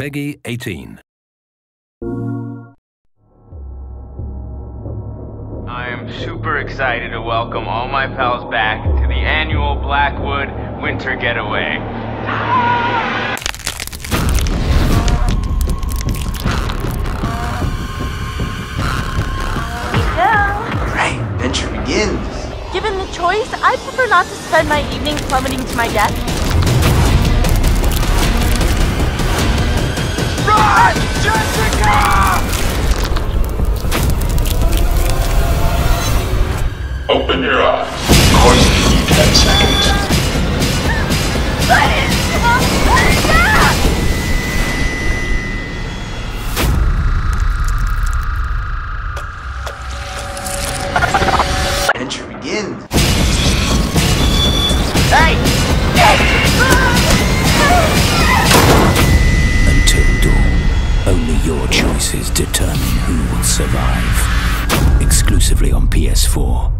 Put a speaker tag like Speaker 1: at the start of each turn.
Speaker 1: PEGI 18.
Speaker 2: I am super excited to welcome all my pals back to the annual Blackwood Winter Getaway.
Speaker 3: Right, adventure begins.
Speaker 4: Given the choice, I prefer not to spend my evening plummeting to my death.
Speaker 5: Open your eyes. Of course, give you 10 seconds.
Speaker 3: Adventure begins.
Speaker 2: Hey!
Speaker 6: Until dawn, only your choices determine who will survive. Exclusively on PS4.